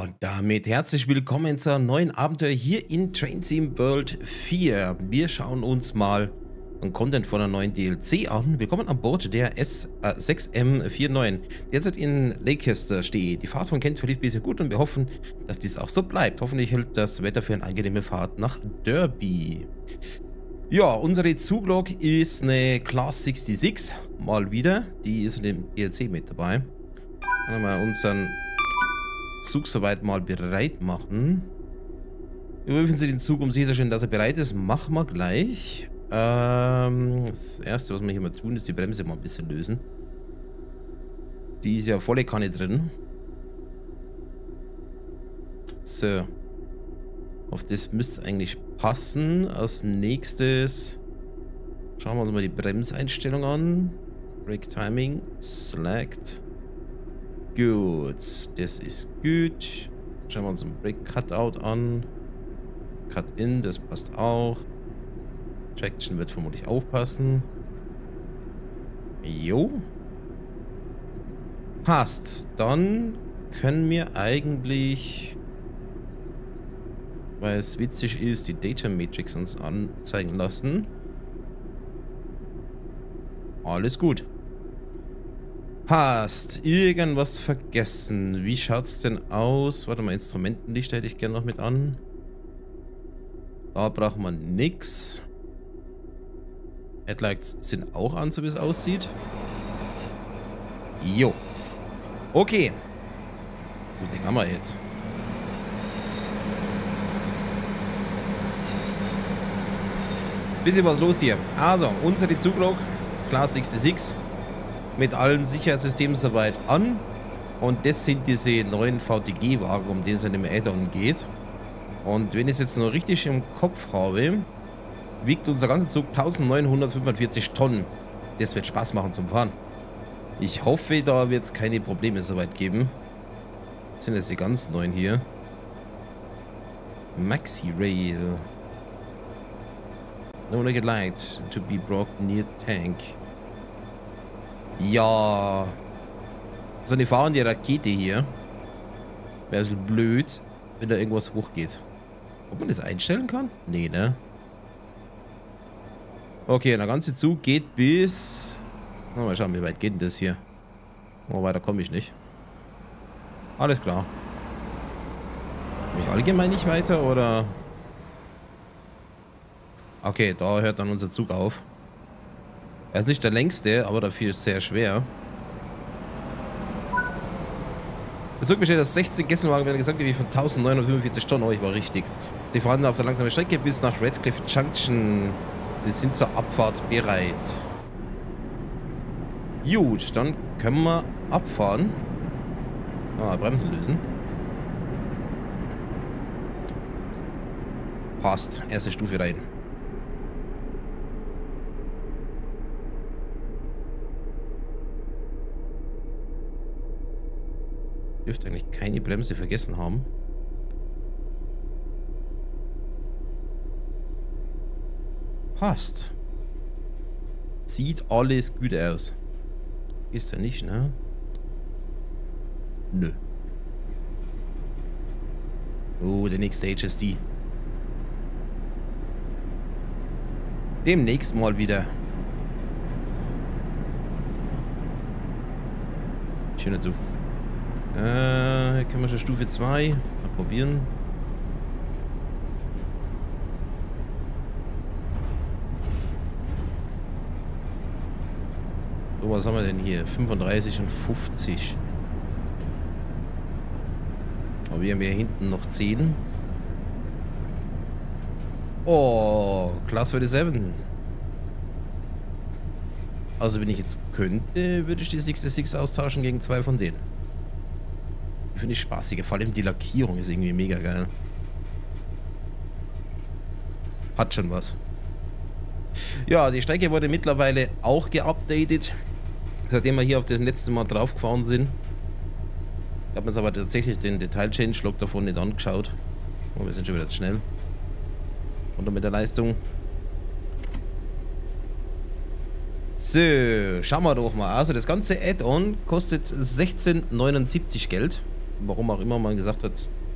Und damit herzlich willkommen zur neuen Abenteuer hier in Train Sim World 4. Wir schauen uns mal einen Content von einer neuen DLC an. Willkommen an Bord der S6M49, derzeit in Leicester steht. Die Fahrt von Kent verlief bisher gut und wir hoffen, dass dies auch so bleibt. Hoffentlich hält das Wetter für eine angenehme Fahrt nach Derby. Ja, unsere Zuglok ist eine Class 66, mal wieder. Die ist in dem DLC mit dabei. Dann haben wir unseren Zug soweit mal bereit machen. Überprüfen Sie den Zug, um sicherzustellen, dass er bereit ist. Machen wir gleich. Ähm, das erste, was wir hier mal tun, ist die Bremse mal ein bisschen lösen. Die ist ja volle Kanne drin. So. Auf das müsste es eigentlich passen. Als nächstes schauen wir uns mal die Bremseinstellung an. Brake Timing, Select. Gut, das ist gut. Schauen wir uns ein Brake Cutout an. Cut in, das passt auch. Traction wird vermutlich auch passen. Jo. Passt. Dann können wir eigentlich, weil es witzig ist, die Data Matrix uns anzeigen lassen. Alles gut. Passt. Irgendwas vergessen. Wie schaut's denn aus? Warte mal, Instrumentenlichter hätte ich gerne noch mit an. Da braucht man nichts. Headlights sind auch an, so wie es aussieht. Jo. Okay. Gut, den haben wir jetzt. Bisschen was los hier. Also, unsere Zuglok, Class 66, mit allen Sicherheitssystemen soweit an. Und das sind diese neuen VTG-Wagen, um die es in dem Add-on geht. Und wenn ich es jetzt noch richtig im Kopf habe, wiegt unser ganzer Zug 1945 Tonnen. Das wird Spaß machen zum Fahren. Ich hoffe, da wird es keine Probleme soweit geben. Das sind jetzt die ganz neuen hier. Maxi Rail. No naked light to be brought near tank. Ja. So eine fahrende Rakete hier. Wäre ein bisschen blöd, wenn da irgendwas hochgeht. Ob man das einstellen kann? Nee, ne? Okay, der ganze Zug geht bis... Mal schauen, wie weit geht denn das hier? Oh, weiter komme ich nicht. Alles klar. Komme ich allgemein nicht weiter, oder... Okay, da hört dann unser Zug auf. Er ist nicht der längste, aber dafür ist sehr schwer. Der Zug besteht aus 16 Kesselwagen mit einem Gesamtgewicht von 1945 Tonnen. Oh, ich war richtig. Sie fahren auf der langsamen Strecke bis nach Redcliffe Junction. Sie sind zur Abfahrt bereit. Gut, dann können wir abfahren. Ah, Bremsen lösen. Passt. Erste Stufe rein. Dürfte eigentlich keine Bremse vergessen haben. Passt. Sieht alles gut aus. Ist er nicht, ne? Nö. Oh, der nächste HSD. Demnächst mal wieder. Schöner Zug. Äh, können wir schon Stufe 2 mal probieren. So, was haben wir denn hier? 35 und 50. Aber wir haben hier hinten noch 10. Oh, Class 47. Also wenn ich jetzt könnte, würde ich die 66 austauschen gegen zwei von denen. Finde ich spaßiger. Vor allem die Lackierung ist irgendwie mega geil. Hat schon was. Ja, die Strecke wurde mittlerweile auch geupdatet seitdem wir hier auf das letzte Mal draufgefahren sind. Ich habe mir jetzt aber tatsächlich den Detail-Change-Log davon nicht angeschaut. Oh, wir sind schon wieder zu schnell. Runter mit der Leistung. So, schauen wir doch mal. Also das ganze Add-on kostet 16,79 Geld. Warum auch immer man gesagt hat,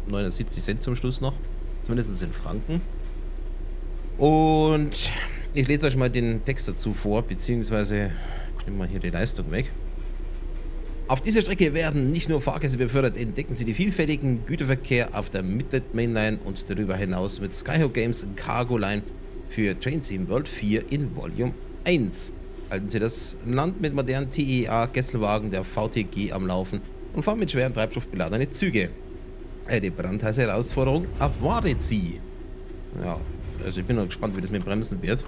79 Cent zum Schluss noch. Zumindest in Franken. Und ich lese euch mal den Text dazu vor, beziehungsweise ich nehme mal hier die Leistung weg. Auf dieser Strecke werden nicht nur Fahrgäste befördert, entdecken Sie den vielfältigen Güterverkehr auf der Midland Mainline und darüber hinaus mit Skyhook Games Cargo Line für Train Sim World 4 in Volume 1. Halten Sie das Land mit modernen TEA Kesselwagen der VTG am Laufen und fahren mit schweren Treibstoff beladene Züge. Eine brandheiße Herausforderung erwartet Sie. Ja, also ich bin noch gespannt, wie das mit Bremsen wird.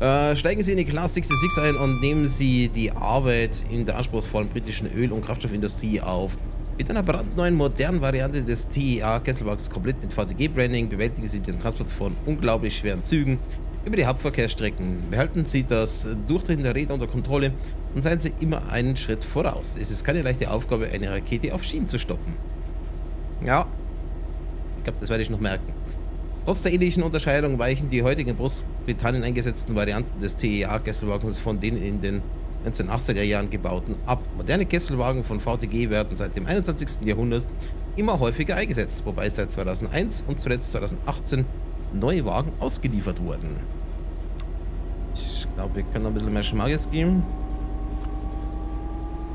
Äh, steigen Sie in die Class 66 ein und nehmen Sie die Arbeit in der anspruchsvollen britischen Öl- und Kraftstoffindustrie auf. Mit einer brandneuen, modernen Variante des TEA Kesselwagens komplett mit VTG-Branding bewältigen Sie den Transport von unglaublich schweren Zügen über die Hauptverkehrsstrecken. Behalten Sie das Durchdrehen der Räder unter Kontrolle und seien Sie immer einen Schritt voraus. Es ist keine leichte Aufgabe, eine Rakete auf Schienen zu stoppen. Ja, ich glaube, das werde ich noch merken. Trotz der ähnlichen Unterscheidung weichen die heutigen Großbritannien eingesetzten Varianten des TEA-Kesselwagens von den in den 1980er Jahren gebauten ab. Moderne Kesselwagen von VTG werden seit dem 21. Jahrhundert immer häufiger eingesetzt, wobei seit 2001 und zuletzt 2018 neue Wagen ausgeliefert wurden. Ich glaube, wir können ein bisschen mehr Schmackes geben.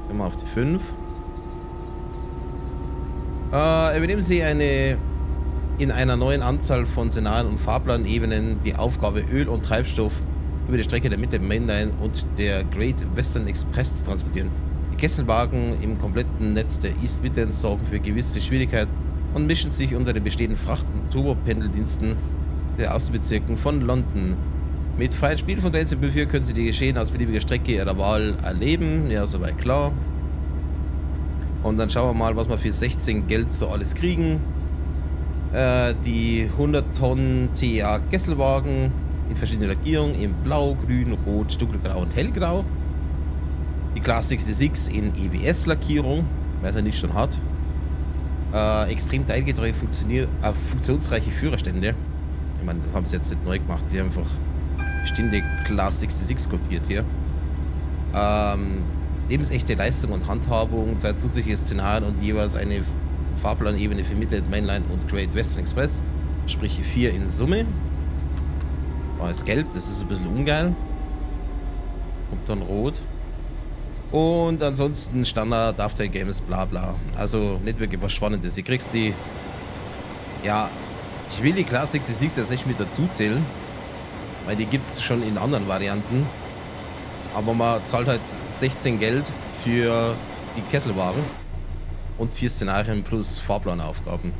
Gehen wir auf die 5. Äh, übernehmen Sie eine in einer neuen Anzahl von Szenarien und Fahrplanebenen die Aufgabe, Öl und Treibstoff über die Strecke der Mitte Mainline und der Great Western Express zu transportieren. Die Kesselwagen im kompletten Netz der East Midlands sorgen für gewisse Schwierigkeit und mischen sich unter den bestehenden Fracht- und Turbopendeldiensten der Außenbezirken von London. Mit freien Spiel von Trains 4 können Sie die Geschehen aus beliebiger Strecke Ihrer Wahl erleben. Ja, soweit klar. Und dann schauen wir mal, was wir für 16 Geld so alles kriegen. Äh, die 100 Tonnen TA Kesselwagen in verschiedenen Lackierungen, in Blau, Grün, Rot, Dunkelgrau und Hellgrau. Die Class 66 in EBS-Lackierung, wer er nicht schon hat. Äh, extrem teilgetreue, äh, funktionsreiche Führerstände. Ich meine, haben sie jetzt nicht neu gemacht, die haben einfach bestimmte Class 66 kopiert hier. Ähm, lebensechte Leistung und Handhabung, zwei zusätzliche Szenarien und jeweils eine Fahrplanebene für Midland Mainline und Great Western Express. Sprich vier in Summe. War es gelb, das ist ein bisschen ungeil. Kommt dann rot. Und ansonsten Standard, After Games, bla bla. Also nicht wirklich was Spannendes. Du kriegst die. Ja, ich will die Classic 66 jetzt nicht mit dazu zählen. Weil die gibt es schon in anderen Varianten. Aber man zahlt halt 16 Geld für die Kesselwagen und vier Szenarien plus Fahrplanaufgaben.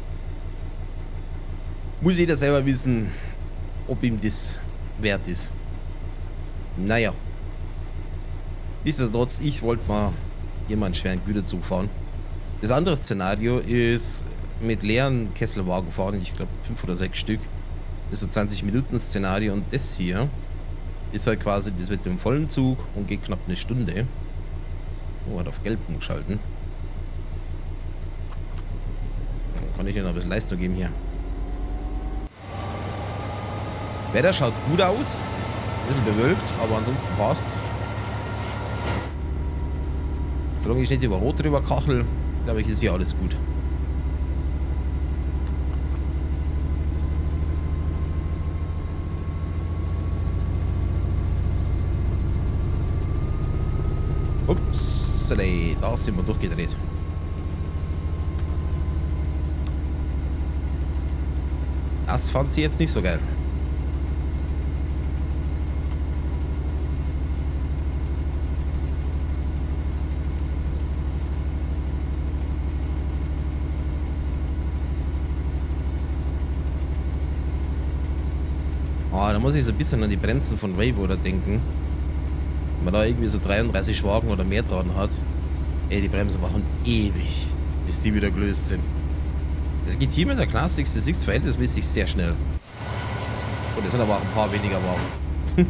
Muss jeder selber wissen, ob ihm das wert ist. Naja. Nichtsdestotrotz, ich wollte mal jemanden schweren Güterzug fahren. Das andere Szenario ist mit leeren Kesselwagen fahren, ich glaube 5 oder 6 Stück. Das ist so 20 Minuten Szenario und das hier ist halt quasi das mit dem vollen Zug und geht knapp eine Stunde. Oh, hat auf Gelb umgeschalten. Kann ich dir noch ein bisschen Leistung geben hier. Wetter schaut gut aus. Ein bisschen bewölkt, aber ansonsten passt's. Solange ich nicht über Rot drüber kachel, glaube ich, ist hier alles gut. Ups, da sind wir durchgedreht. Das fand sie jetzt nicht so geil. Oh, da muss ich so ein bisschen an die Bremsen von Wayboarder denken. Wenn man da irgendwie so 33 Wagen oder mehr dran hat. Ey, die Bremsen machen ewig, bis die wieder gelöst sind. Es geht hier mit der Class 66 verhältnismäßig sehr schnell. Und es sind aber auch ein paar weniger Wagen.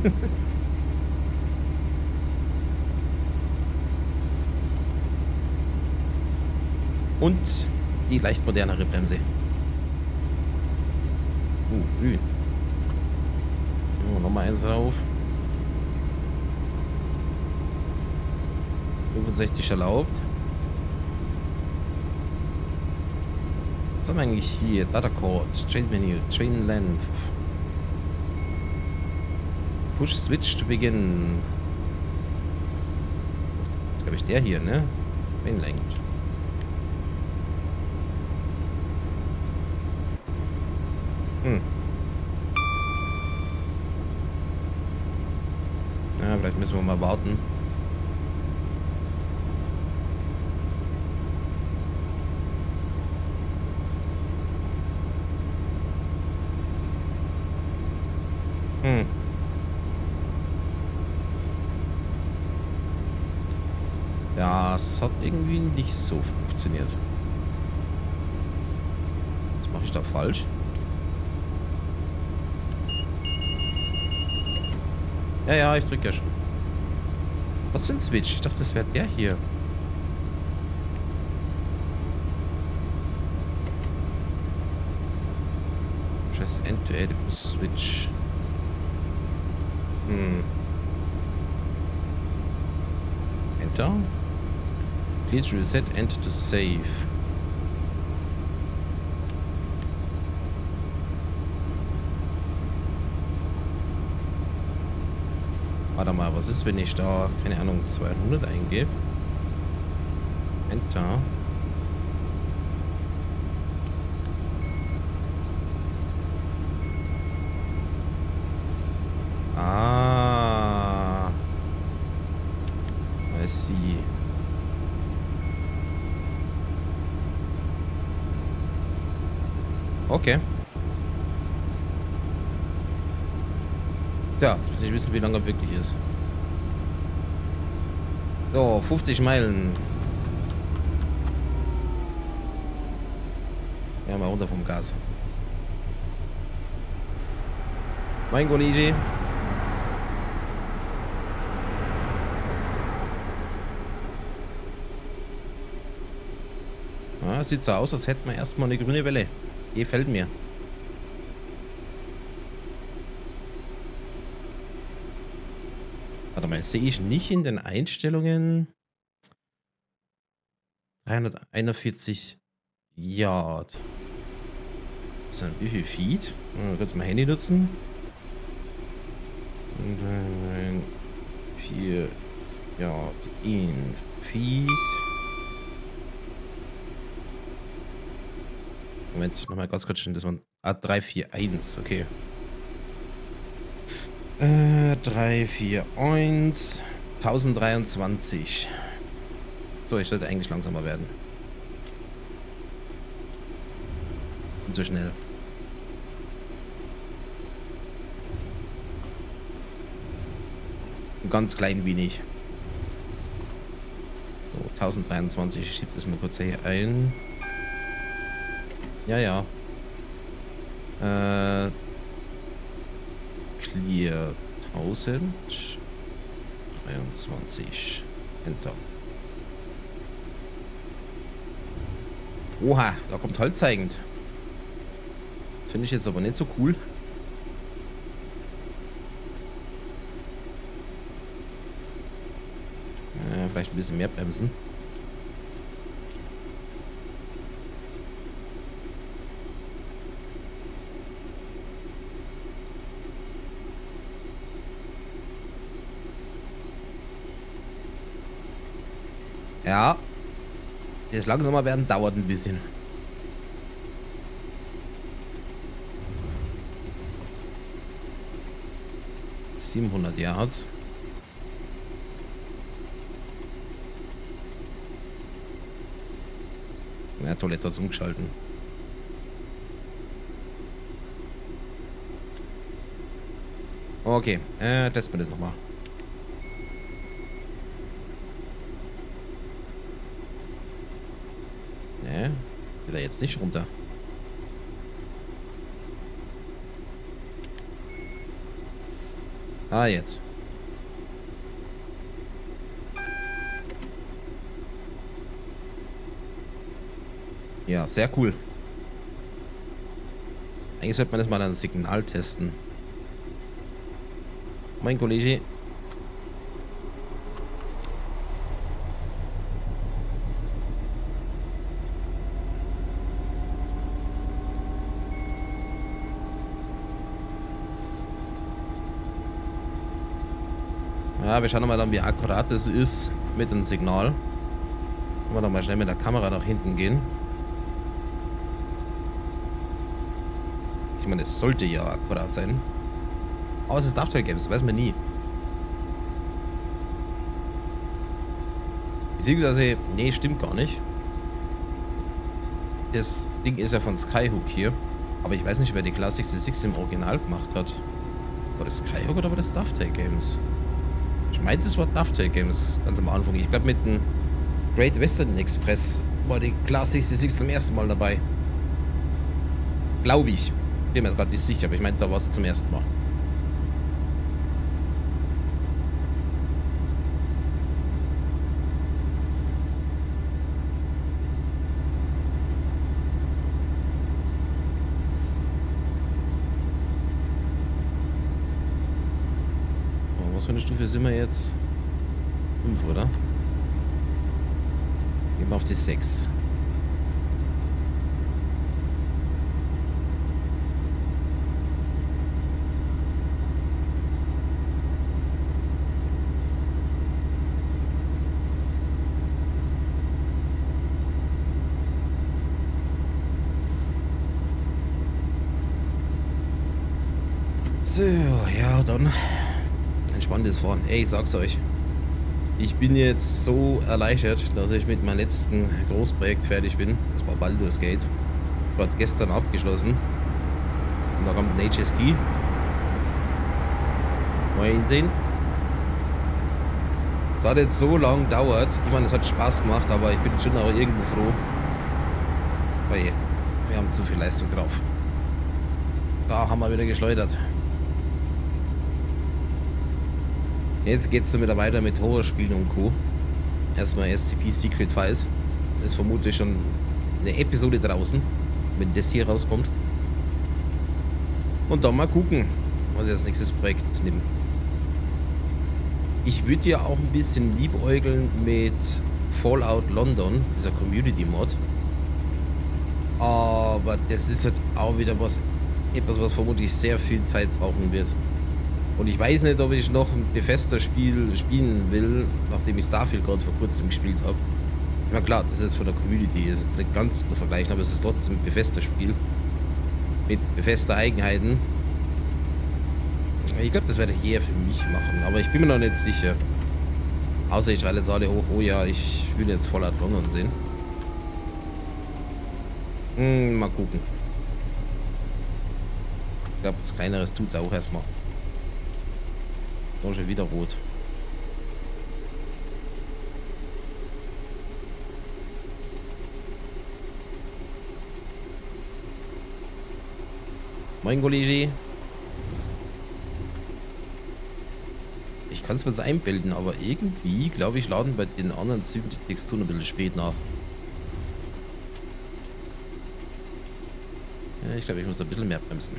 Und die leicht modernere Bremse. Uh, grün. So, nochmal eins drauf. 65 erlaubt. Was haben wir eigentlich hier? Data Code, Train Menu, Train Length. Push Switch to begin. Glaube ich der hier, ne? Train Length. Hm. Ja, vielleicht müssen wir mal warten. Hm. Ja, es hat irgendwie nicht so funktioniert. Was mache ich da falsch? Ja, ja, ich drücke ja schon. Was für ein Switch? Ich dachte, das wäre der hier. Press End to edit Switch. Hm. Enter. Please reset Enter to save. Warte mal, was ist, wenn ich da, keine Ahnung, 200 eingebe? Enter. Ah. I see. Okay. Tja, jetzt muss ich wissen, wie lange er wirklich ist. So, 50 Meilen. Ja, mal runter vom Gas. Mein Kollege. Ja, sieht so aus, als hätten wir erstmal eine grüne Welle. Gefällt mir. Warte mal, sehe ich nicht in den Einstellungen 341 Yard. Das sind wie viel Feet? Hm, kurz mal Handy nutzen. 4 Yard in Feet. Moment, nochmal ganz kurz stehen, das waren ah, 341, okay. Äh, 3, 4, 1, 1023. So, ich sollte eigentlich langsamer werden. Und so schnell. Ein ganz klein wenig. So, 1023. Ich schiebe das mal kurz hier ein. Ja, ja. Äh, clear 1023. Enter. Oha, da kommt Holz zeigend. Finde ich jetzt aber nicht so cool. Äh, vielleicht ein bisschen mehr bremsen. Ja. Das langsamer werden dauert ein bisschen. Siebenhundert Yards. Ja, toll, jetzt hat es umgeschalten. Okay, äh, testen wir das nochmal. Ne, will er jetzt nicht runter. Ah, jetzt. Ja, sehr cool. Eigentlich sollte man das mal an Signal testen. Mein Kollege. Ja, wir schauen mal dann, wie akkurat das ist mit dem Signal. Können wir doch mal schnell mit der Kamera nach hinten gehen. Ich meine, es sollte ja akkurat sein. Aber es ist After Games, weiß man nie. Beziehungsweise, nee, stimmt gar nicht. Das Ding ist ja von Skyhook hier. Aber ich weiß nicht, wer die Classic C6 im Original gemacht hat. War das Skyhook oder war das Dovetail Games? Ich meinte, es war Dovetail Games ganz am Anfang. Ich glaube, mit dem Great Western Express war die Classic C6 zum ersten Mal dabei. Glaube ich. Bin mir jetzt gerade nicht sicher, aber ich meinte, da war sie zum ersten Mal. Oh, was für eine Stufe sind wir jetzt? 5, oder? Gehen wir auf die 6. So, ja, dann entspanntes Fahren. Ey, ich sag's euch. Ich bin jetzt so erleichtert, dass ich mit meinem letzten Großprojekt fertig bin. Das war Baldur's Gate. Gerade gestern abgeschlossen. Und da kommt ein HST. Mal hinsehen. Das hat jetzt so lange gedauert. Ich meine, es hat Spaß gemacht, aber ich bin schon auch irgendwo froh. Weil wir haben zu viel Leistung drauf. Da haben wir wieder geschleudert. Jetzt geht es dann wieder weiter mit Horrorspielen und Co. Erstmal SCP Secret Files. Das ist vermutlich schon eine Episode draußen, wenn das hier rauskommt. Und dann mal gucken, was ich als nächstes Projekt nehme. Ich würde ja auch ein bisschen liebäugeln mit Fallout London, dieser Community-Mod. Aber das ist halt auch wieder was, etwas, was vermutlich sehr viel Zeit brauchen wird. Und ich weiß nicht, ob ich noch ein Bethesda-Spiel spielen will, nachdem ich Starfield gerade vor kurzem gespielt habe. Na klar, das ist jetzt von der Community, das ist jetzt nicht ganz zu vergleichen, aber es ist trotzdem ein Bethesda-Spiel. Mit Bethesda-Eigenheiten. Ich glaube, das werde ich eher für mich machen, aber ich bin mir noch nicht sicher. Außer ich schreie jetzt alle hoch, oh ja, ich will jetzt Fallout London sehen. Hm, mal gucken. Ich glaube, das Kleineres tut es auch erstmal. Oh, schon wieder rot. Moin, Kollege. Ich kann es mir jetzt einbilden, aber irgendwie, glaube ich, laden bei den anderen Zügen die Texturen ein bisschen spät nach. Ja, ich glaube, ich muss ein bisschen mehr bremsen.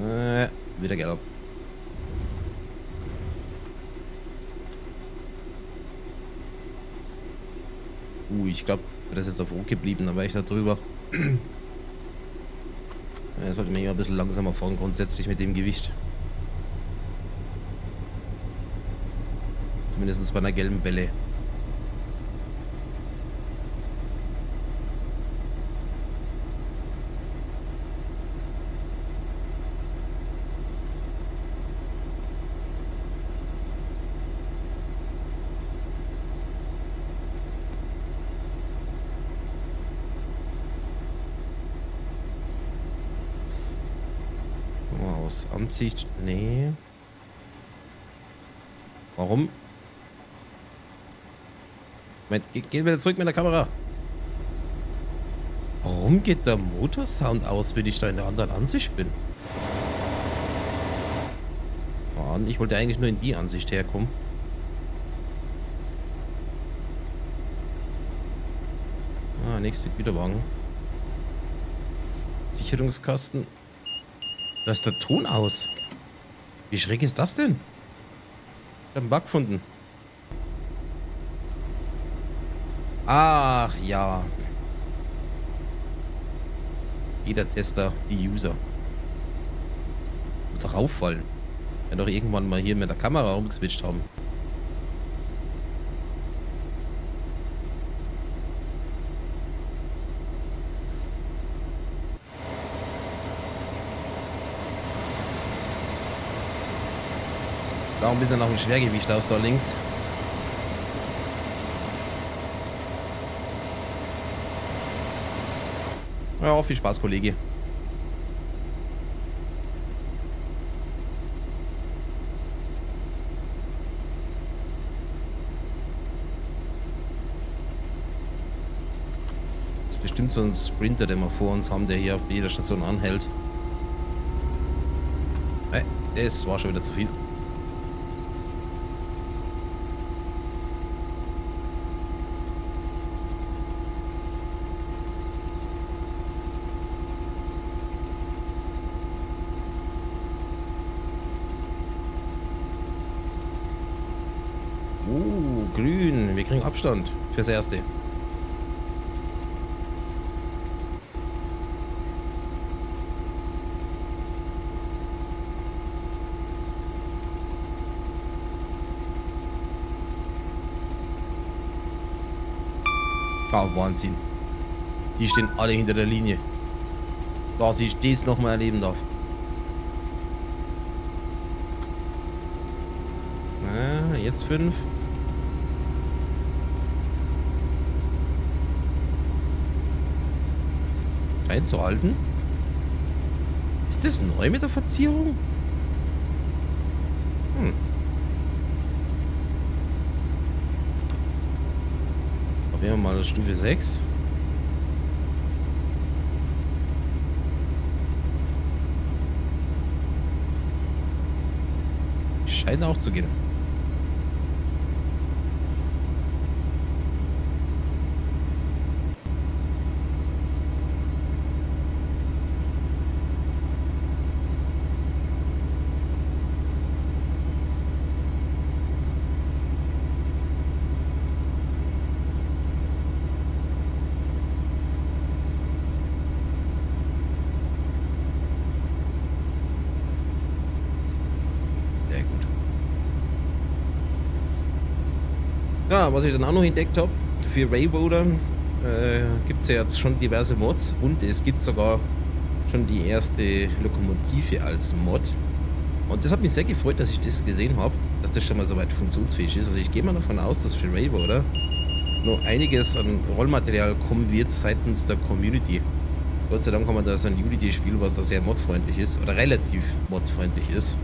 Äh, wieder gelb. Uh, ich glaube, das ist jetzt auf Rot geblieben, da war ich da drüber. ja, sollte man hier ein bisschen langsamer fahren, grundsätzlich mit dem Gewicht. Zumindest bei einer gelben Welle. Aus Ansicht. Nee. Warum? Moment, geh, geh wieder zurück mit der Kamera. Warum geht der Motorsound aus, wenn ich da in der anderen Ansicht bin? Mann, ich wollte eigentlich nur in die Ansicht herkommen. Ah, nächste Güterwagen. Sicherungskasten. Da ist der Ton aus. Wie schräg ist das denn? Ich habe einen Bug gefunden. Ach ja. jeder Tester die User. Muss doch auffallen. Wenn doch irgendwann mal hier mit der Kamera rumgeswitcht haben. Ein bisschen nach dem Schwergewicht aus da links. Ja, viel Spaß, Kollege. Das ist bestimmt so ein Sprinter, den wir vor uns haben, der hier auf jeder Station anhält. Äh, das war schon wieder zu viel. kriegen Abstand fürs Erste. Ah, Wahnsinn. Die stehen alle hinter der Linie. Dass ich das nochmal erleben darf. Ah, jetzt fünf. Einzuhalten. Ist das neu mit der Verzierung? Hm. Probieren wir mal Stufe 6. Scheint auch zu gehen. Ja, was ich dann auch noch entdeckt habe, für Rayboater äh, gibt es ja jetzt schon diverse Mods und es gibt sogar schon die erste Lokomotive als Mod. Und das hat mich sehr gefreut, dass ich das gesehen habe, dass das schon mal so weit funktionsfähig ist. Also ich gehe mal davon aus, dass für Rayboater noch einiges an Rollmaterial kommen wird seitens der Community. Gott sei Dank haben wir da so ein Unity-Spiel, was da sehr modfreundlich ist oder relativ modfreundlich ist.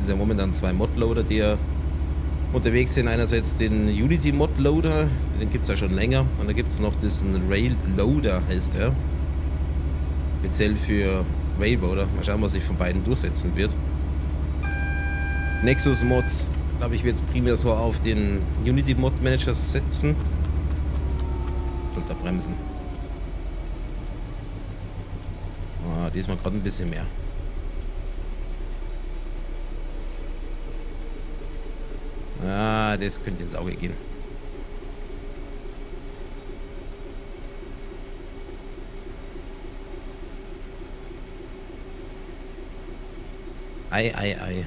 Es sind ja momentan zwei Modloader, die ja unterwegs sind. Einerseits den Unity Mod Loader, den gibt es ja schon länger. Und da gibt es noch diesen Rail Loader, heißt der. Speziell für Railroader. Mal schauen, was sich von beiden durchsetzen wird. Nexus Mods, glaube ich, wird primär so auf den Unity Mod Manager setzen. Unterbremsen. Ah, diesmal gerade ein bisschen mehr. Das könnte ins Auge gehen. Ei, ei, ei.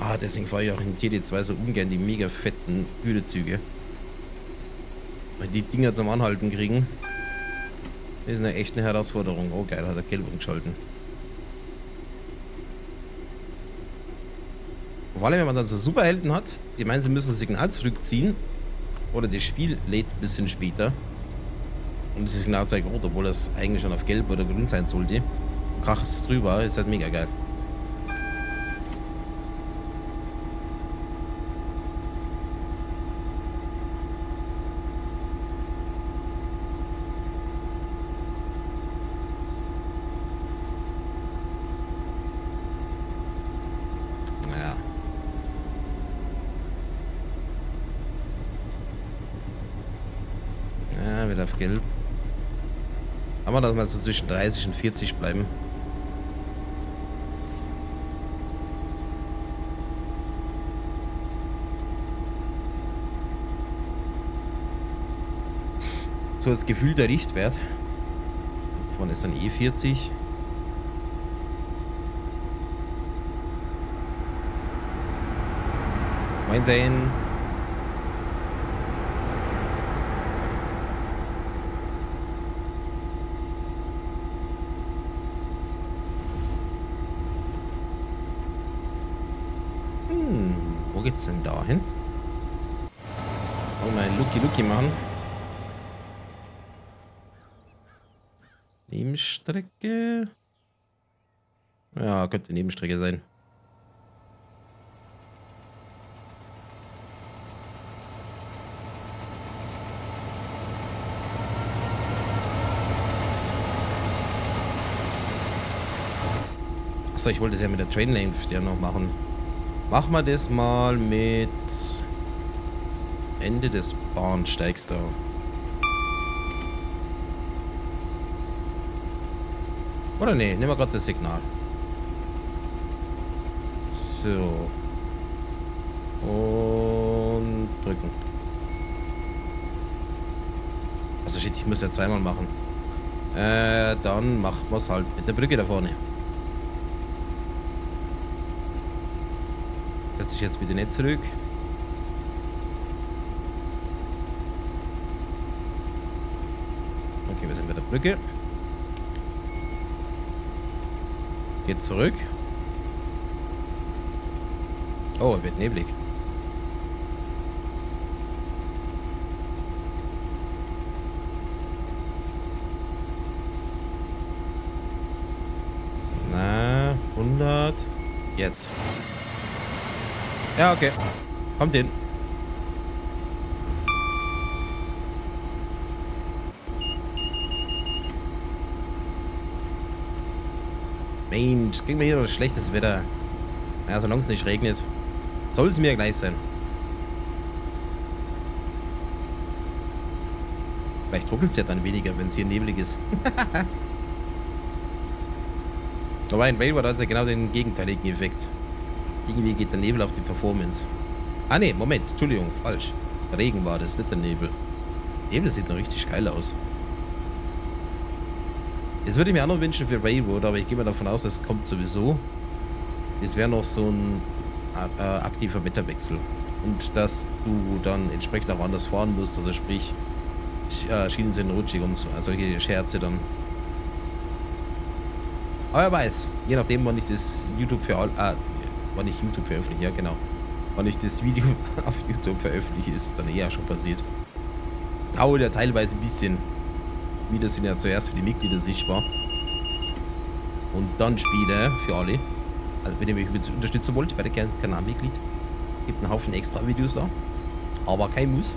Ah, deswegen fahre ich auch in TD2 so ungern die mega fetten Gütezüge. Weil die Dinger zum Anhalten kriegen, ist eine echte Herausforderung. Oh geil, hat er gelb umgeschalten. Vor allem, wenn man dann so Superhelden hat, die meinen, sie müssen das Signal zurückziehen oder das Spiel lädt ein bisschen später und das Signal zeigt rot, obwohl das eigentlich schon auf gelb oder grün sein sollte. Krach es drüber, ist halt mega geil. wir, dass wir so zwischen 30 und 40 bleiben. So als gefühlter Richtwert. Von ist dann eh 40. Mein Sehen. Geht's denn da hin? Wollen wir einen Lucky Lucky machen? Nebenstrecke. Ja, könnte Nebenstrecke sein. Achso, ich wollte das ja mit der Train Length ja noch machen. Machen wir das mal mit Ende des Bahnsteigs da. Oder nee, nehmen wir gerade das Signal. So. Und drücken. Also shit, ich muss ja zweimal machen. Äh, dann machen wir es halt mit der Brücke da vorne. Setze ich jetzt bitte nicht zurück. Okay, wir sind bei der Brücke. Geht zurück. Oh, wird neblig. Na, 100. Jetzt. Ja, okay. Kommt hin. Mensch, kriegen wir hier noch schlechtes Wetter. Ja, solange es nicht regnet. Soll es mir gleich sein. Vielleicht ruckelt es ja dann weniger, wenn es hier neblig ist. Aber ein Railroad hat ja genau den gegenteiligen Effekt. Irgendwie geht der Nebel auf die Performance. Ah ne, Moment, Entschuldigung, falsch. Regen war das, nicht der Nebel. Nebel sieht noch richtig geil aus. Das würde ich mir auch noch wünschen für Railroad, aber ich gehe mal davon aus, das kommt sowieso. Es wäre noch so ein äh, aktiver Wetterwechsel. Und dass du dann entsprechend auch anders fahren musst, also sprich, äh, Schienen sind rutschig und so, solche Scherze dann. Aber wer weiß, je nachdem, wann ich das YouTube für all, äh, wann ich YouTube veröffentliche, ja genau. Wann ich das Video auf YouTube veröffentliche, ist es dann eher schon passiert. Dauert ja teilweise ein bisschen. Wieder sind ja zuerst für die Mitglieder sichtbar. Und dann Spiele für alle. Also wenn ihr mich unterstützen wollt, werdet gerne Kanalmitglied. Gibt einen Haufen extra Videos da. Aber kein Muss.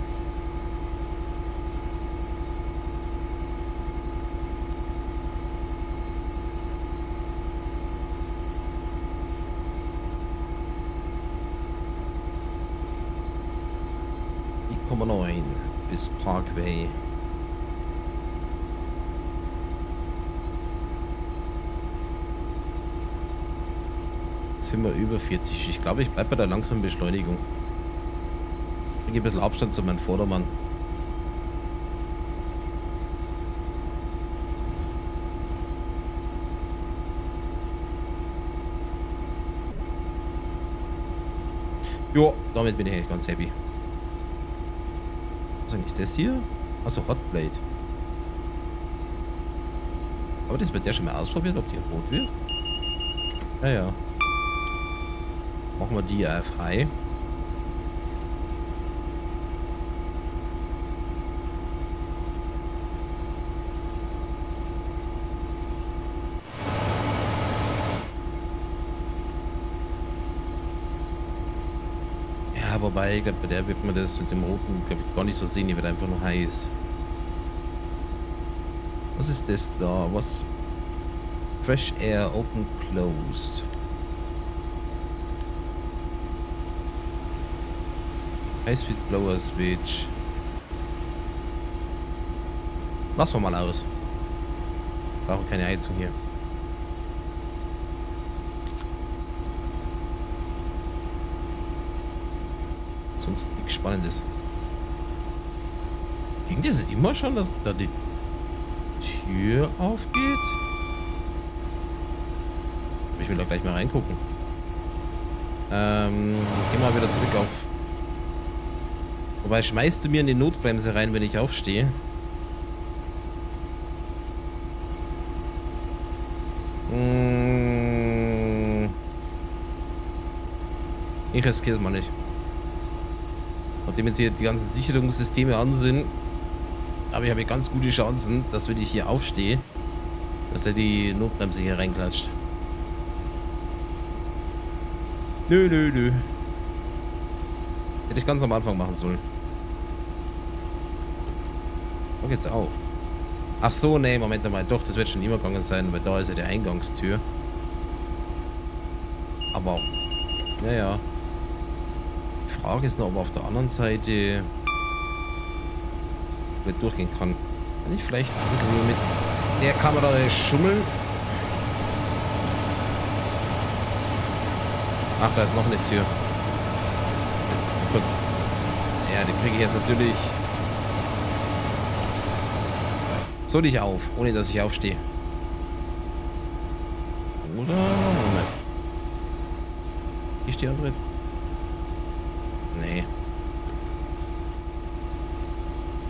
Bis Parkway. Jetzt sind wir über 40. Ich glaube, ich bleibe bei der langsamen Beschleunigung. Ich kriege ein bisschen Abstand zu meinem Vordermann. Jo, damit bin ich ganz happy. Was ist eigentlich das hier? Achso, Hotblade. Aber das wird ja schon mal ausprobiert, ob die rot wird. Ja, ja. Machen wir die auf High. Wobei, ich glaube, bei der wird man das mit dem Roten ich, gar nicht so sehen. Die wird einfach nur heiß. Was ist das da? Was? Fresh Air Open Closed. High Speed Blower Switch. Lassen wir mal aus. Brauchen keine Heizung hier. Sonst nichts Spannendes. Ging das immer schon, dass da die Tür aufgeht? Ich will da gleich mal reingucken. Ähm, geh mal wieder zurück auf. Wobei, schmeißt du mir in die Notbremse rein, wenn ich aufstehe? Hm. Ich riskiere es mal nicht. Nachdem jetzt hier die ganzen Sicherungssysteme an sind, aber ich habe ganz gute Chancen, dass wenn ich hier aufstehe, dass der die Notbremse hier reinklatscht. Nö, nö, nö. Hätte ich ganz am Anfang machen sollen. Wo geht's auf? Ach so, nee, Moment mal. Doch, das wird schon immer gegangen sein, weil da ist ja die Eingangstür. Aber, naja. Die Frage ist nur, ob auf der anderen Seite nicht durchgehen kann. Kann ich vielleicht ein bisschen mit der Kamera schummeln? Ach, da ist noch eine Tür. Kurz. Ja, die kriege ich jetzt natürlich so nicht auf, ohne dass ich aufstehe. Oder? Moment. Ich stehe andere. Nee.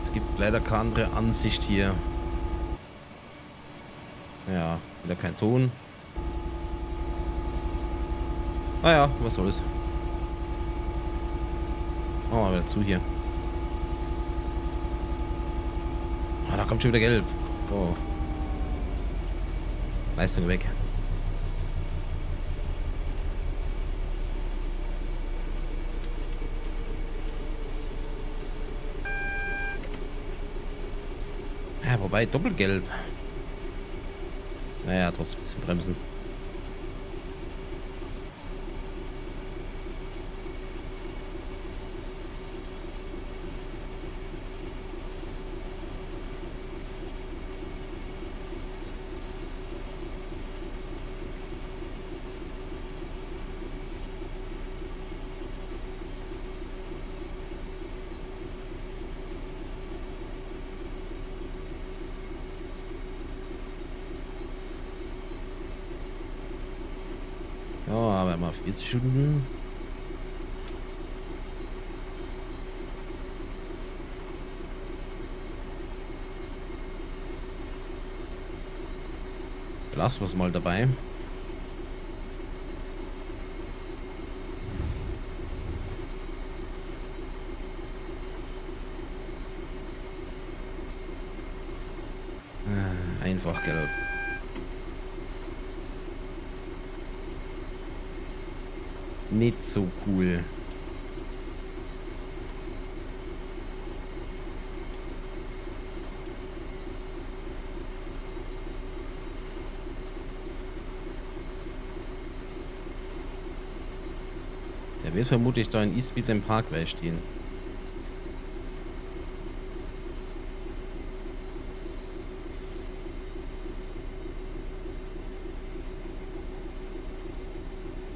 Es gibt leider keine andere Ansicht hier. Ja, wieder kein Ton. Naja, was soll's. Machen wir wieder zu hier. Ah, da kommt schon wieder gelb. Oh. Leistung weg. Ja, wobei doppelgelb. Naja, trotzdem ein bisschen bremsen. Ja, aber mal 40 Stunden. Lassen wir es mal dabei. Ah, einfach gelb. nicht so cool. Der wird vermutlich da in Eastmead im Parkway stehen.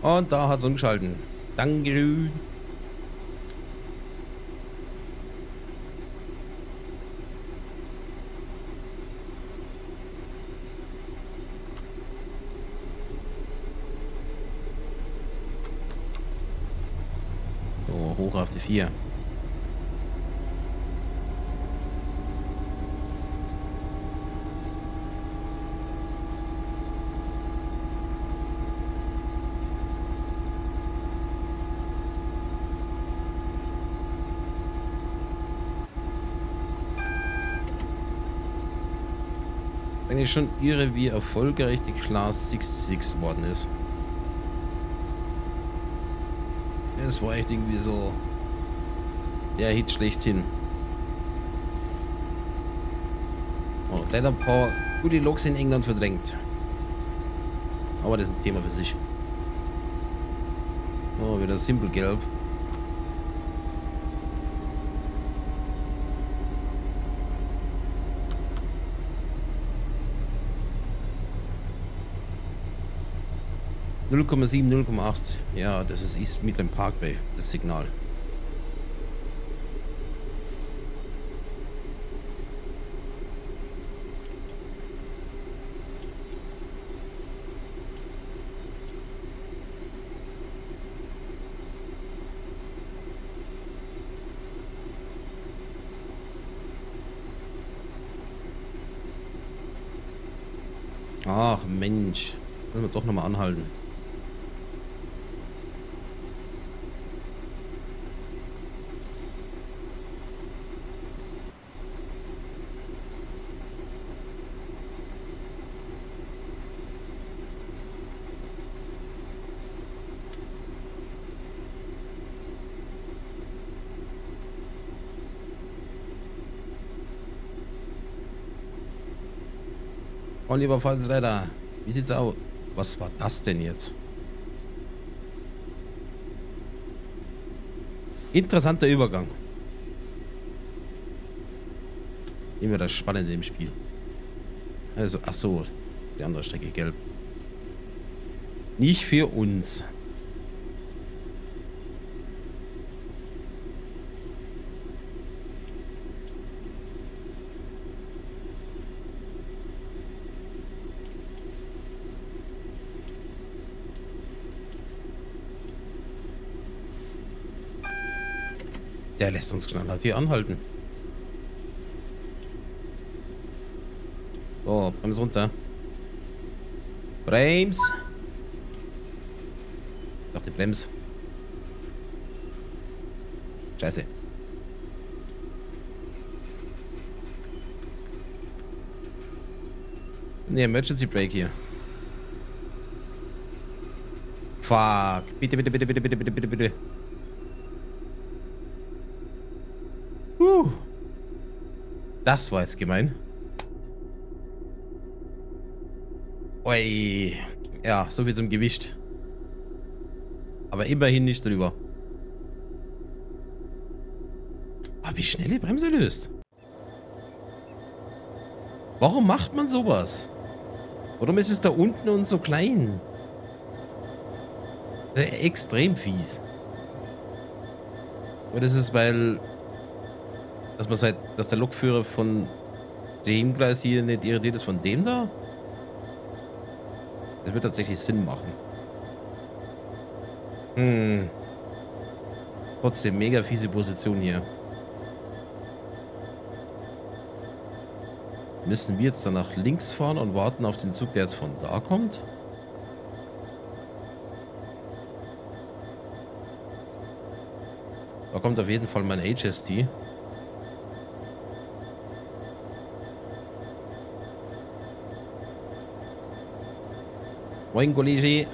Und da hat es umgeschalten. Dankeschön. So, hoch auf die 4. eigentlich schon irre, wie erfolgreich die Class 66 geworden ist. Es war echt irgendwie so der Hit schlechthin. Und leider ein paar gute Loks in England verdrängt. Aber das ist ein Thema für sich. Oh, wieder simpel gelb. 0,7, 0,8. Ja, das ist East Midland Parkway, das Signal. Ach Mensch, müssen wir doch nochmal anhalten. Oliver Falsleiter, wie sieht's aus? Was war das denn jetzt? Interessanter Übergang. Immer das Spannende im Spiel. Also, ach so, die andere Strecke gelb. Nicht für uns. Der lässt uns knallhart hier anhalten. So, Brems runter. Brems. Ich dachte Brems. Scheiße. Ne, Emergency Break hier. Fuck. Bitte, bitte, bitte, bitte, bitte, bitte, bitte, bitte. Das war jetzt gemein. Ui. Ja, so viel zum Gewicht. Aber immerhin nicht drüber. Aber wie schnell die Bremse löst. Warum macht man sowas? Warum ist es da unten und so klein? Äh, extrem fies. Oder ist es, weil dass man seit, dass der Lokführer von dem Gleis hier nicht irritiert ist von dem da? Das wird tatsächlich Sinn machen. Hm. Trotzdem mega fiese Position hier. Müssen wir jetzt dann nach links fahren und warten auf den Zug, der jetzt von da kommt? Da kommt auf jeden Fall mein HST. Moin, Kollege.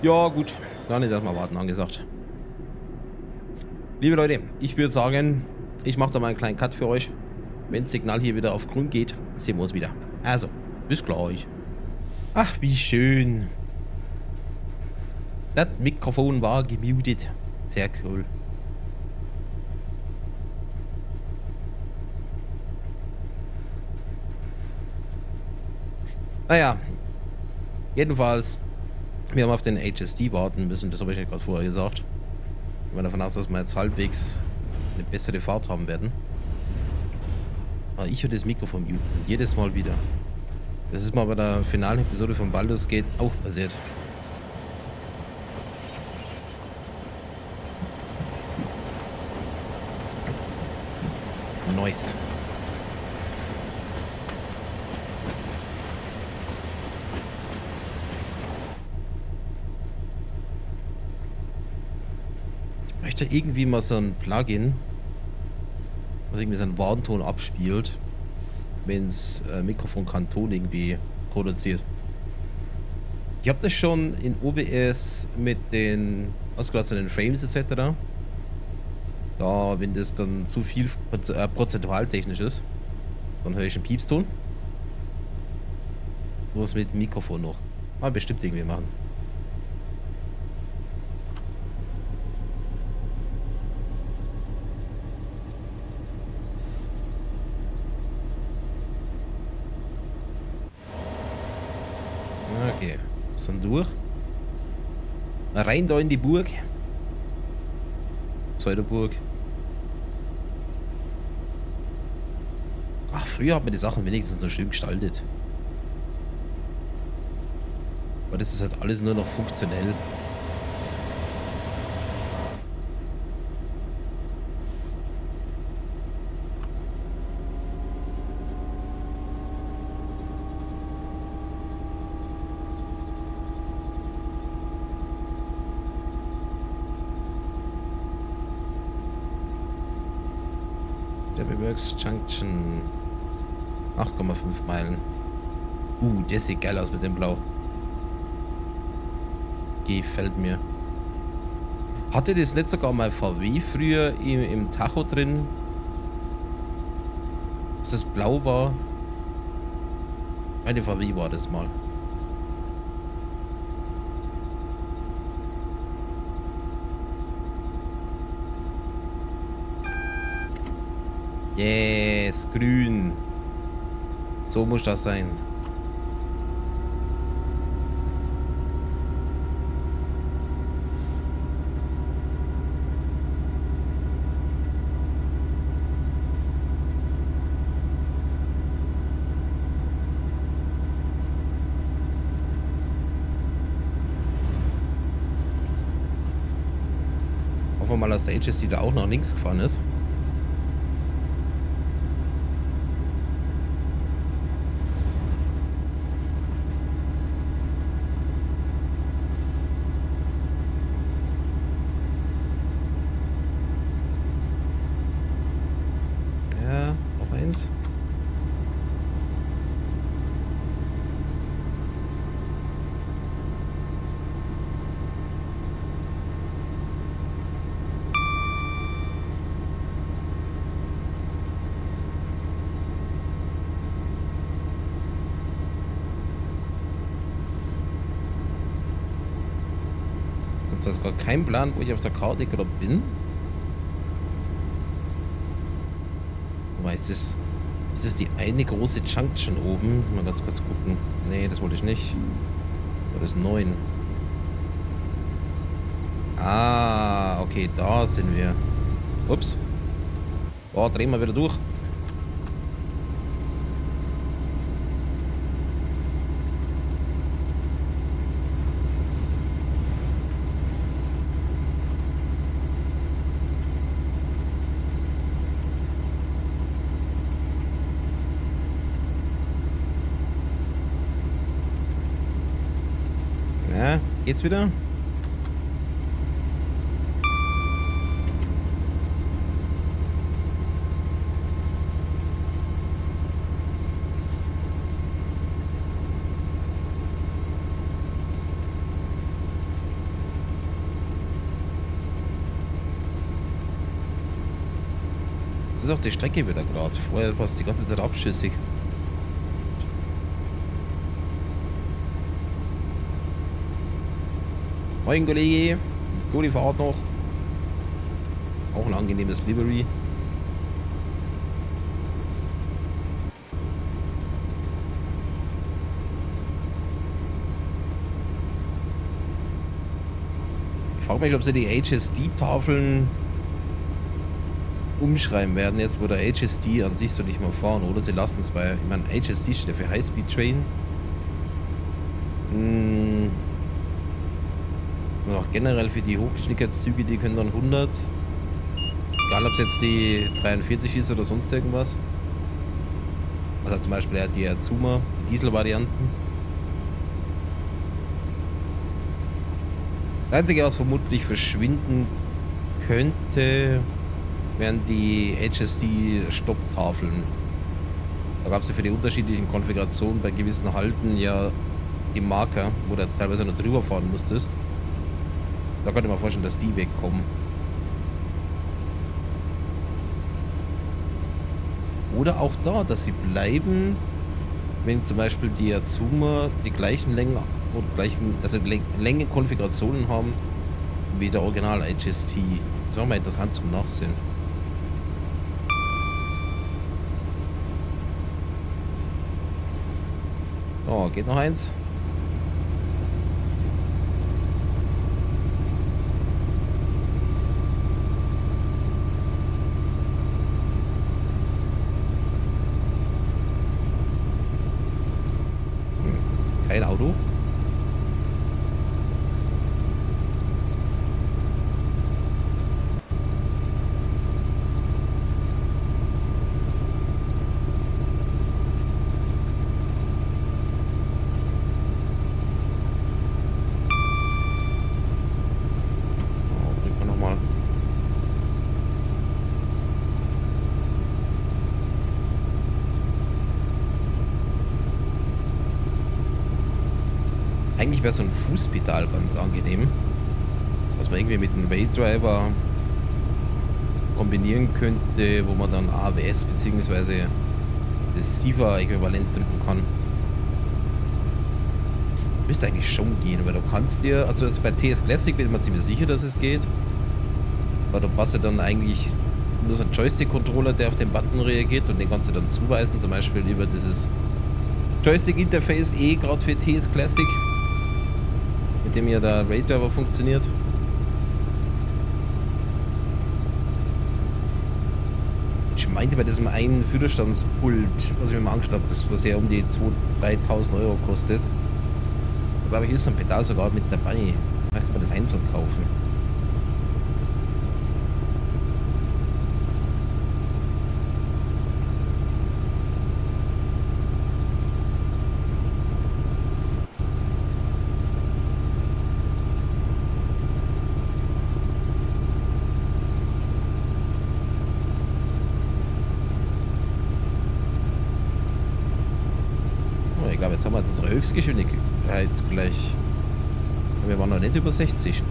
Ja, gut. Dann ist erstmal warten angesagt. Liebe Leute, ich würde sagen, ich mache da mal einen kleinen Cut für euch. Wenn das Signal hier wieder auf grün geht, sehen wir uns wieder. Also, bis gleich. Ach, wie schön. Das Mikrofon war gemutet. Sehr cool. Naja, jedenfalls, wir haben auf den HSD warten müssen, das habe ich ja gerade vorher gesagt. Ich gehe davon aus, dass wir jetzt halbwegs eine bessere Fahrt haben werden. Aber ich höre das Mikrofon muten, jedes Mal wieder. Das ist mal bei der finalen Episode von Baldur's Gate auch passiert. Nice. Bräuchte irgendwie mal so ein Plugin, was irgendwie seinen Warnton abspielt, wenn das äh, Mikrofon keinen Ton irgendwie produziert. Ich habe das schon in OBS mit den ausgelassenen Frames etc. Da, wenn das dann zu viel äh, prozentual technisch ist, dann höre ich einen Piepston. Bloß mit Mikrofon noch. Mal bestimmt irgendwie machen. Sind durch. Rein da in die Burg. Pseudoburg. Ach, früher hat man die Sachen wenigstens noch schön gestaltet. Aber das ist halt alles nur noch funktionell. Derby Junction. 8,5 Meilen. Uh, der sieht geil aus mit dem Blau. Gefällt mir. Hatte das nicht sogar mal VW früher im, im Tacho drin? Dass das blau war? Meine VW war das mal. Yes, grün. So muss das sein. Hoffen wir mal, dass der HSC da auch nach links gefahren ist. Jetzt hast gerade keinen Plan, wo ich auf der Karte gerade bin. Wobei, ist das, ist die eine große Junction oben? Mal ganz kurz gucken. Nee, das wollte ich nicht. Das ist 9. Ah, okay, da sind wir. Ups. Boah, drehen wir wieder durch. Geht's wieder? Das ist auch die Strecke wieder gerade. Vorher war es die ganze Zeit abschüssig. Moin Kollege, gute Fahrt noch. Auch ein angenehmes Livery. Ich frage mich, ob sie die HSD-Tafeln umschreiben werden, jetzt wo der HSD an sich so nicht mehr fahren, oder? Sie lassen es bei, ich meine, HSD steht ja für High Speed Train. Hm. Generell für die Hochgeschwindigkeitszüge, die können dann 100. Egal, ob es jetzt die 43 ist oder sonst irgendwas. Also zum Beispiel die Azuma, die Dieselvarianten. Das Einzige, was vermutlich verschwinden könnte, wären die HSD-Stopptafeln. Da gab es ja für die unterschiedlichen Konfigurationen bei gewissen Halten ja die Marker, wo du teilweise noch drüber fahren musstest. Da könnte man vorstellen, dass die wegkommen. Oder auch da, dass sie bleiben, wenn zum Beispiel die Azuma die gleichen Längen oder gleichen, also Längenkonfigurationen haben wie der Original HST. Das wäre mal interessant zum Nachsehen. Oh, geht noch eins. kein Auto. Eigentlich wäre so ein Fußpedal ganz angenehm. Was man irgendwie mit einem Raildriver kombinieren könnte, wo man dann AWS bzw. das SIVA-Äquivalent drücken kann. Müsste eigentlich schon gehen, weil du kannst dir, also, also bei TS Classic bin ich mir ziemlich sicher, dass es geht. Weil du passt ja dann eigentlich nur so ein Joystick-Controller, der auf den Button reagiert und den kannst du dann zuweisen, zum Beispiel über dieses Joystick-Interface eh, gerade für TS Classic, mit dem ja der Raydriver funktioniert. Ich meinte bei diesem einen Führerstandspult, was ich mir mal angeschaut habe, das was ja um die 2.000, 3.000 Euro kostet. Da glaube ich, ist ein Pedal sogar mit dabei. Vielleicht kann man das einzeln kaufen. Höchstgeschwindigkeit gleich. Wir waren noch nicht über 60.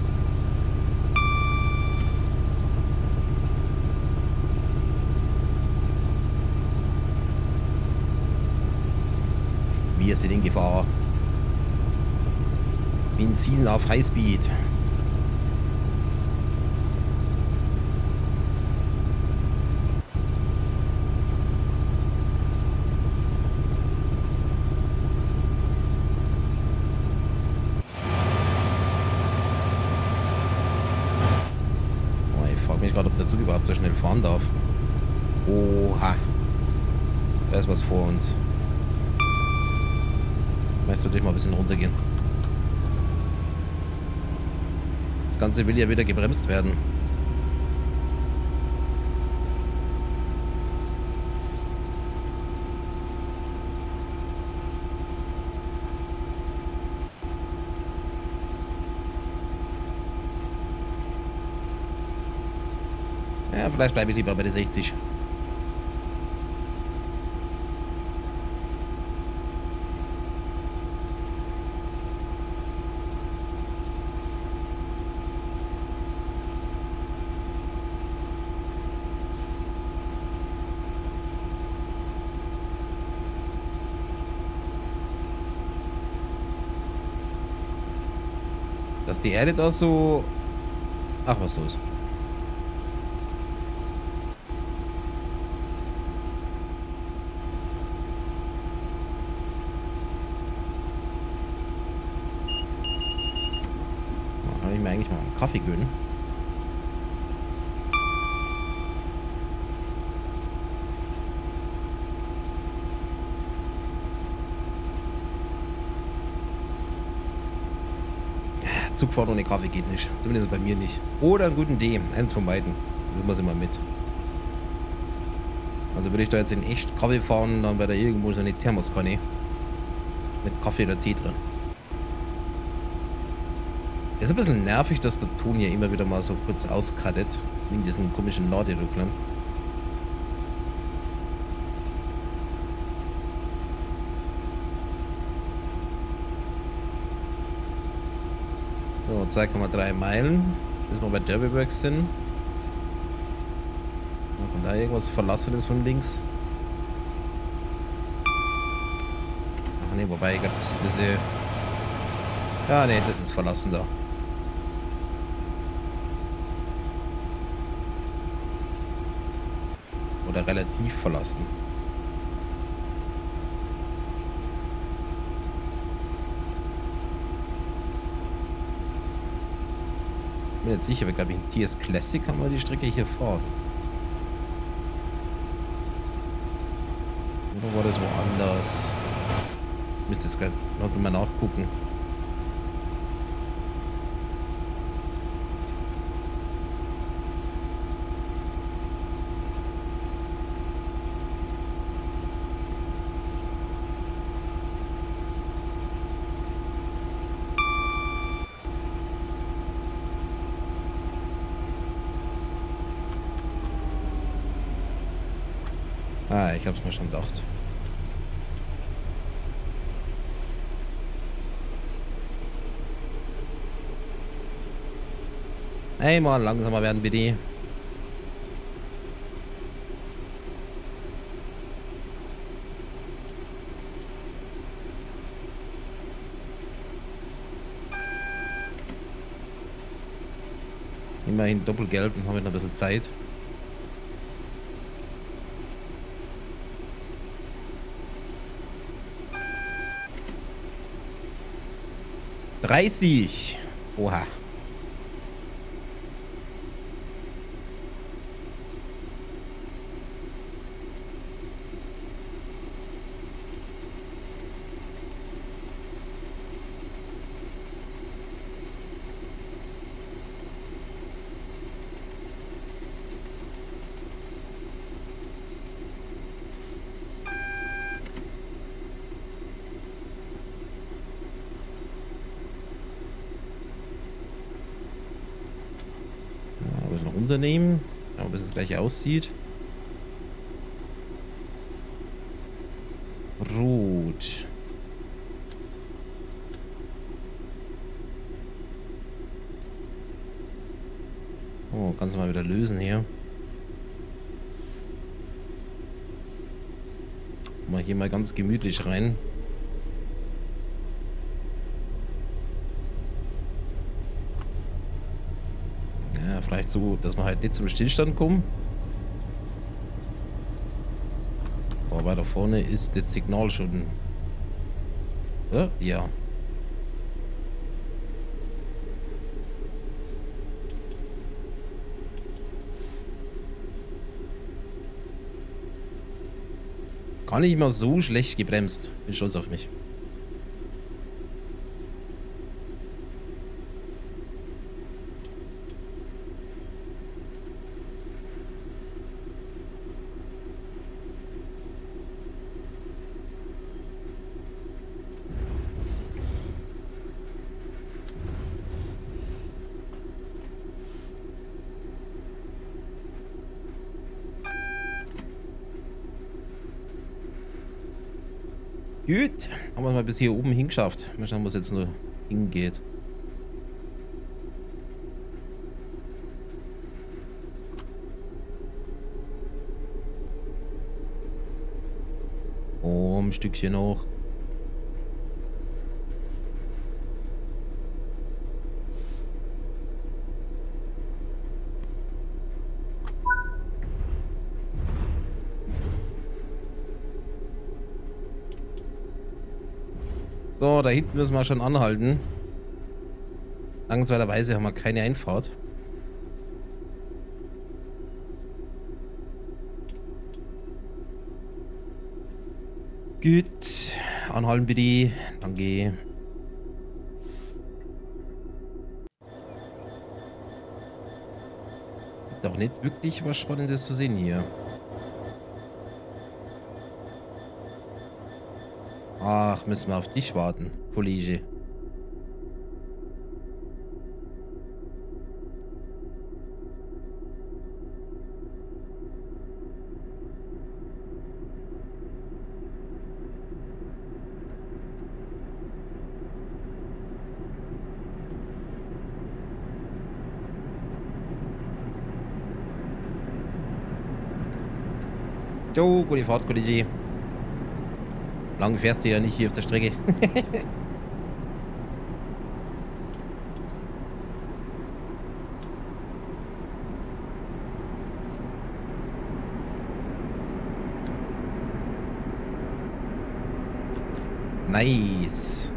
Wir sind in Gefahr. Benzin auf Highspeed. überhaupt so schnell fahren darf. Oha. Da ist was vor uns. Vielleicht sollte ich mal ein bisschen runtergehen. Das Ganze will ja wieder gebremst werden. Vielleicht bleibe ich lieber bei der 60. Dass die Erde da so... Ach, was los? Kaffee gönnen. Zugfahren ohne Kaffee geht nicht. Zumindest bei mir nicht. Oder einen guten D. Eins von beiden. Nehmen wir es immer mit. Also würde ich da jetzt in echt Kaffee fahren, dann wäre da irgendwo so eine Thermoskanne mit Kaffee oder Tee drin. Ist ein bisschen nervig, dass der Ton hier immer wieder mal so kurz auskattet. Wegen diesen komischen Ladedrücklern. So, 2,3 Meilen, bis wir bei Derbyworks sind. Von da irgendwas Verlassenes von links. Ach ne, wobei, ich das ist diese... Ja, ne, das ist verlassen da. Oder relativ verlassen. Bin jetzt sicher, aber glaube ich in TS Classic kann man die Strecke hier fahren. Oder war das woanders? Müsste jetzt gerade noch mal nachgucken. ich mir schon gedacht. Einmal langsamer werden, bitte. Immerhin doppelgelb und haben wir noch ein bisschen Zeit. 30. Oha. runternehmen. Schauen, ob es gleich aussieht. Rot. Oh, kannst du mal wieder lösen hier. Mal hier mal ganz gemütlich rein. So, dass wir halt nicht zum Stillstand kommen. Aber weiter vorne ist das Signal schon. Oder? Ja. Gar nicht mal so schlecht gebremst. Bin stolz auf mich. Gut, haben wir bis hier oben hingeschafft. Mal schauen, wo es jetzt noch hingeht. Oh, ein Stückchen noch. Hinten müssen wir schon anhalten. Dankenswerterweise haben wir keine Einfahrt. Gut. Anhalten bitte. Danke. Gibt auch nicht wirklich was Spannendes zu sehen hier. Ach, müssen wir auf dich warten, Kollege. Jo, gute Fahrt, Kollege. Lang fährst du ja nicht hier auf der Strecke. nice.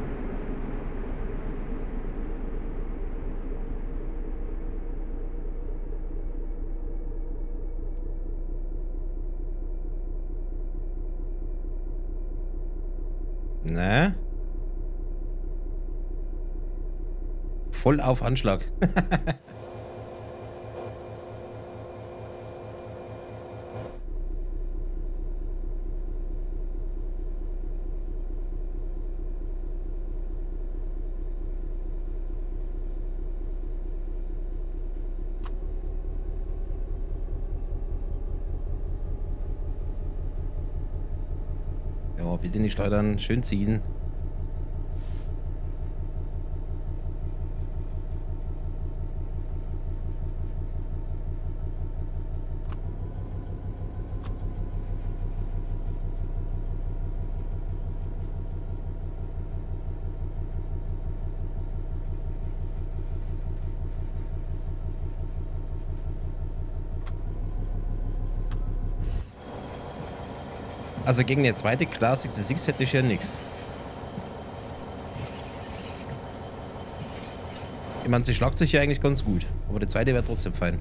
Ne? Voll auf Anschlag. schleudern. Schön ziehen. Also gegen eine zweite Classic 6 hätte ich ja nichts. Ich meine, sie schlagt sich ja eigentlich ganz gut. Aber der zweite wäre trotzdem fein.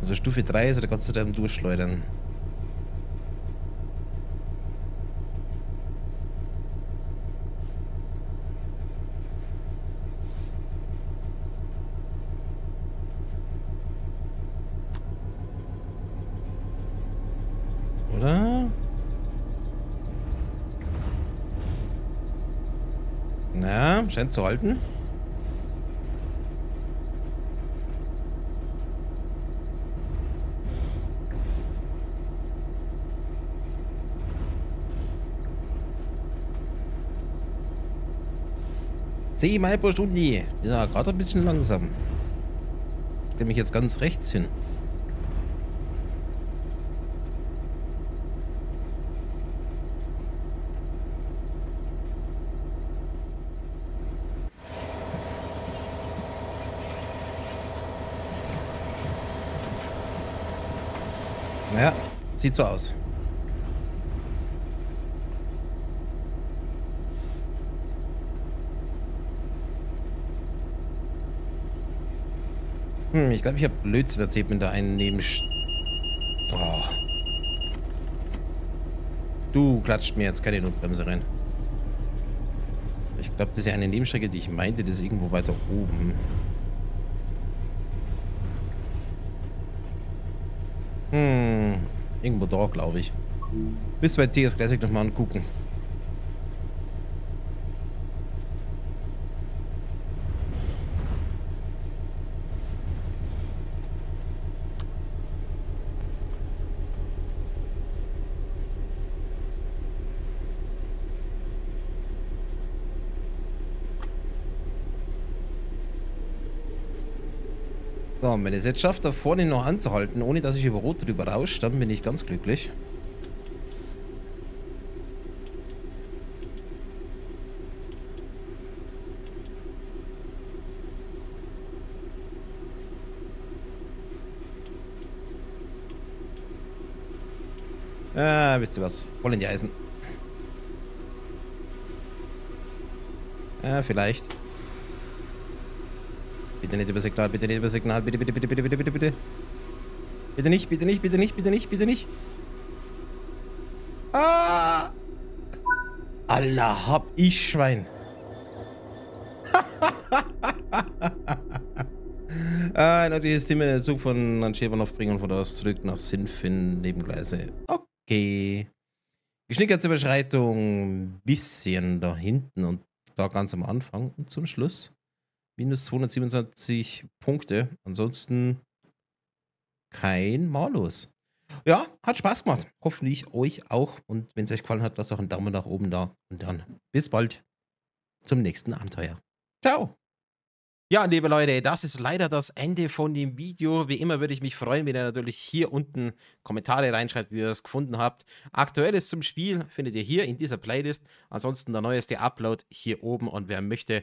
Also Stufe 3 ist, da kannst du dann durchschleudern. Oder? Scheint zu halten. Zehn Mal pro Stunde. Ja, gerade ein bisschen langsam. Ich stelle mich jetzt ganz rechts hin. Ja, sieht so aus. Hm, ich glaube, ich habe Blödsinn erzählt mit der einen Neben... Oh. Du klatscht mir jetzt keine Notbremse rein. Ich glaube, das ist ja eine Nebenstrecke, die ich meinte. Das ist irgendwo weiter oben. Hm, irgendwo da, glaube ich. Bis bei TS Classic nochmal angucken. So, wenn ich es jetzt schaffe, da vorne noch anzuhalten, ohne dass ich über Rot drüber rausche, dann bin ich ganz glücklich. Ah, wisst ihr was? Voll in die Eisen. Ja, vielleicht. Bitte nicht über Signal, bitte nicht über Signal, bitte, bitte, bitte, bitte, bitte, bitte, bitte. Bitte nicht, bitte nicht, bitte nicht, bitte nicht, bitte nicht. Ah! Allah, hab ich Schwein. ah, natürlich ist der Zug von Ranchevanov bringen und von da aus zurück nach Sinfin, Nebengleise. Okay. Geschwindigkeitsüberschreitung bisschen da hinten und da ganz am Anfang und zum Schluss minus 227 Punkte. Ansonsten kein Malus. Ja, hat Spaß gemacht. Hoffentlich euch auch. Und wenn es euch gefallen hat, lasst auch einen Daumen nach oben da. Und dann bis bald zum nächsten Abenteuer. Ciao. Ja, liebe Leute, das ist leider das Ende von dem Video. Wie immer würde ich mich freuen, wenn ihr natürlich hier unten Kommentare reinschreibt, wie ihr es gefunden habt. Aktuelles zum Spiel findet ihr hier in dieser Playlist. Ansonsten der neueste Upload hier oben. Und wer möchte,